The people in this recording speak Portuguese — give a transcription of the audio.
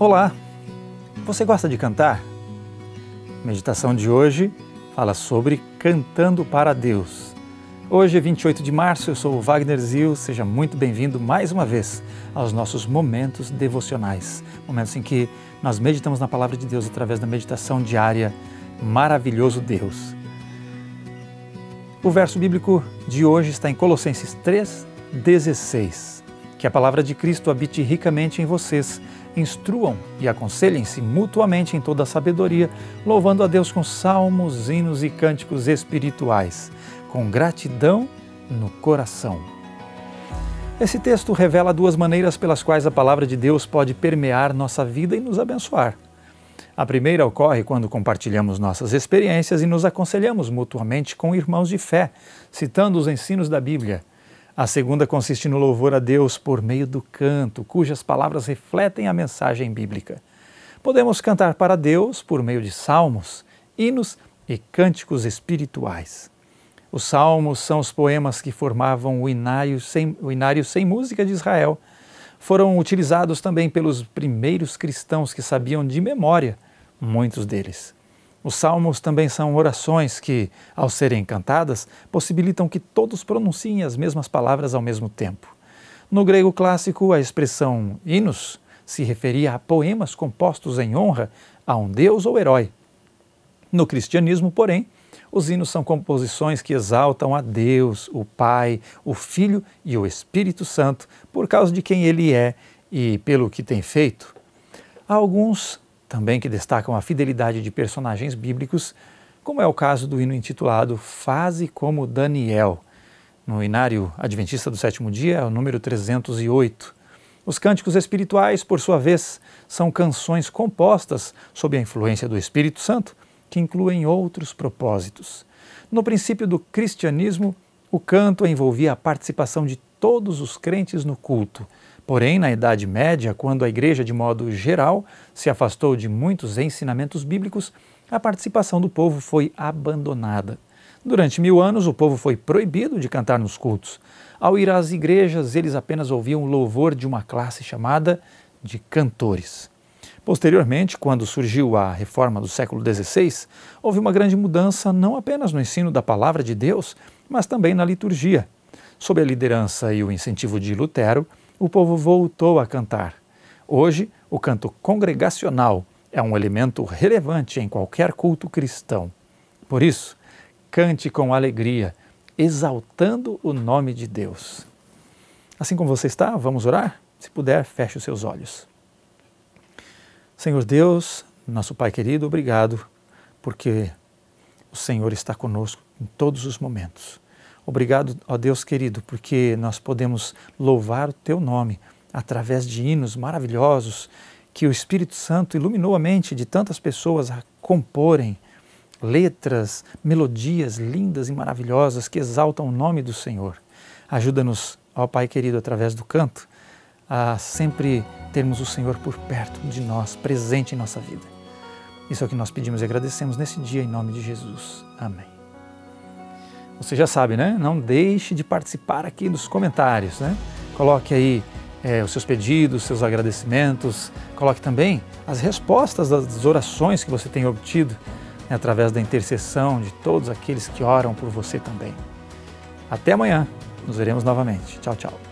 Olá! Você gosta de cantar? A meditação de hoje fala sobre cantando para Deus. Hoje é 28 de março, eu sou o Wagner Zil, seja muito bem-vindo mais uma vez aos nossos momentos devocionais, momentos em que nós meditamos na palavra de Deus através da meditação diária Maravilhoso Deus. O verso bíblico de hoje está em Colossenses 3,16. Que a palavra de Cristo habite ricamente em vocês instruam e aconselhem-se mutuamente em toda a sabedoria, louvando a Deus com salmos, hinos e cânticos espirituais, com gratidão no coração. Esse texto revela duas maneiras pelas quais a palavra de Deus pode permear nossa vida e nos abençoar. A primeira ocorre quando compartilhamos nossas experiências e nos aconselhamos mutuamente com irmãos de fé, citando os ensinos da Bíblia. A segunda consiste no louvor a Deus por meio do canto, cujas palavras refletem a mensagem bíblica. Podemos cantar para Deus por meio de salmos, hinos e cânticos espirituais. Os salmos são os poemas que formavam o inário sem, o inário sem música de Israel. Foram utilizados também pelos primeiros cristãos que sabiam de memória muitos deles. Os salmos também são orações que, ao serem cantadas, possibilitam que todos pronunciem as mesmas palavras ao mesmo tempo. No grego clássico, a expressão hinos se referia a poemas compostos em honra a um deus ou herói. No cristianismo, porém, os hinos são composições que exaltam a Deus, o Pai, o Filho e o Espírito Santo por causa de quem ele é e pelo que tem feito. Alguns também que destacam a fidelidade de personagens bíblicos, como é o caso do hino intitulado Faze como Daniel. No Inário Adventista do Sétimo Dia, o número 308. Os cânticos espirituais, por sua vez, são canções compostas sob a influência do Espírito Santo, que incluem outros propósitos. No princípio do cristianismo, o canto envolvia a participação de todos os crentes no culto, Porém, na Idade Média, quando a Igreja, de modo geral, se afastou de muitos ensinamentos bíblicos, a participação do povo foi abandonada. Durante mil anos, o povo foi proibido de cantar nos cultos. Ao ir às igrejas, eles apenas ouviam o louvor de uma classe chamada de cantores. Posteriormente, quando surgiu a reforma do século XVI, houve uma grande mudança não apenas no ensino da palavra de Deus, mas também na liturgia. Sob a liderança e o incentivo de Lutero, o povo voltou a cantar. Hoje, o canto congregacional é um elemento relevante em qualquer culto cristão. Por isso, cante com alegria, exaltando o nome de Deus. Assim como você está, vamos orar? Se puder, feche os seus olhos. Senhor Deus, nosso Pai querido, obrigado, porque o Senhor está conosco em todos os momentos. Obrigado, ó Deus querido, porque nós podemos louvar o teu nome através de hinos maravilhosos que o Espírito Santo iluminou a mente de tantas pessoas a comporem letras, melodias lindas e maravilhosas que exaltam o nome do Senhor. Ajuda-nos, ó Pai querido, através do canto, a sempre termos o Senhor por perto de nós, presente em nossa vida. Isso é o que nós pedimos e agradecemos nesse dia, em nome de Jesus. Amém. Você já sabe, né? Não deixe de participar aqui nos comentários, né? Coloque aí é, os seus pedidos, seus agradecimentos, coloque também as respostas das orações que você tem obtido né, através da intercessão de todos aqueles que oram por você também. Até amanhã, nos veremos novamente. Tchau, tchau.